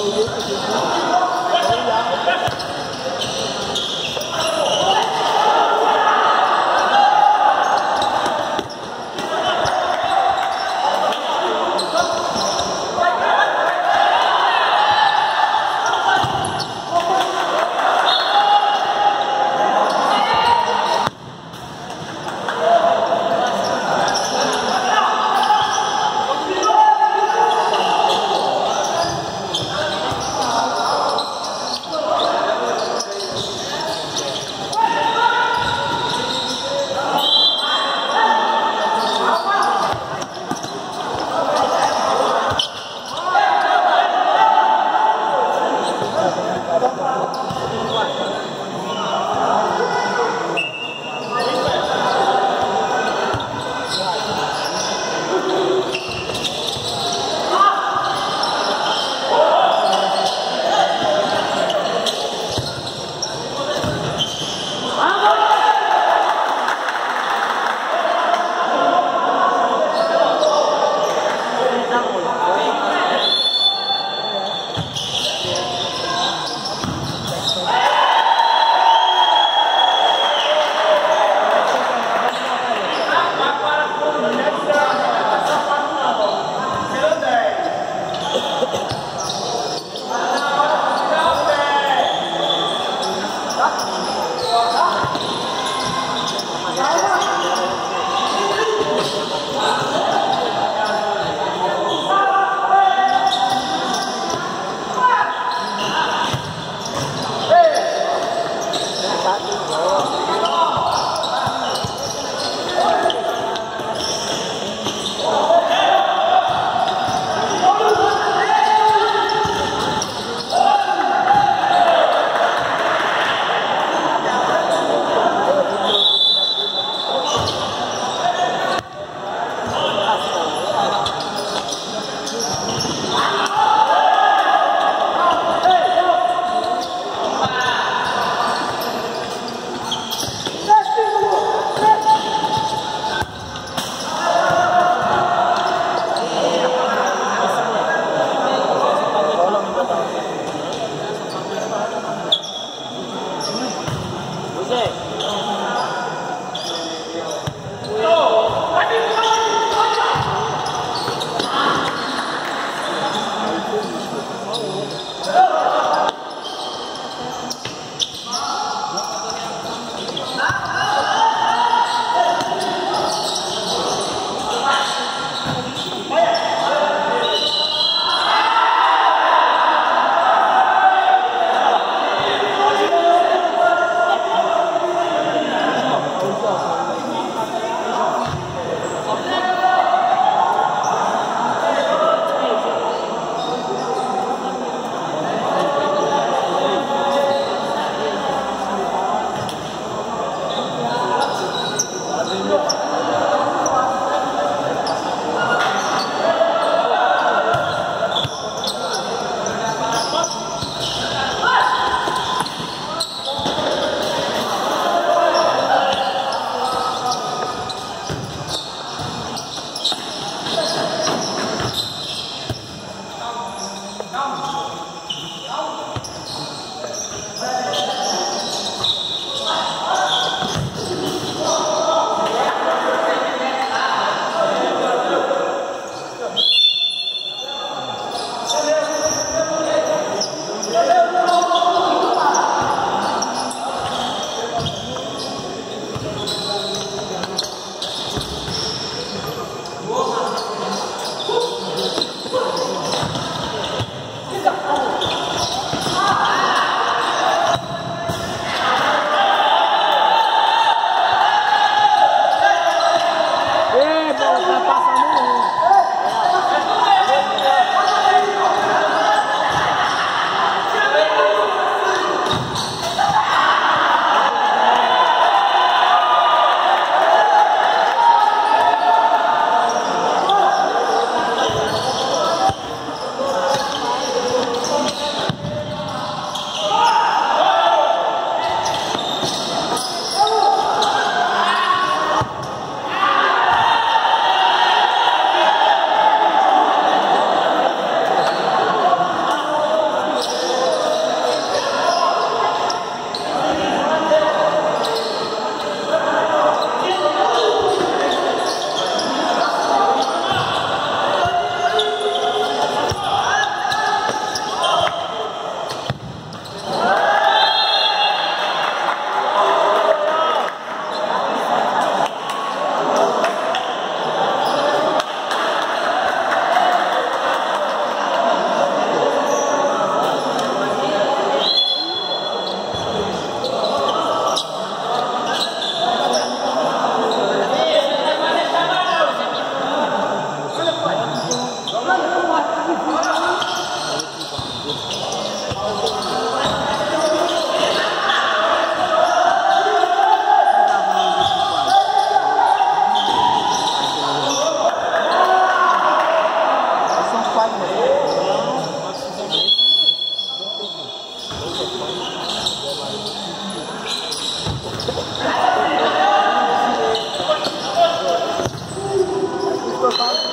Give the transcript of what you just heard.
Fica Bye.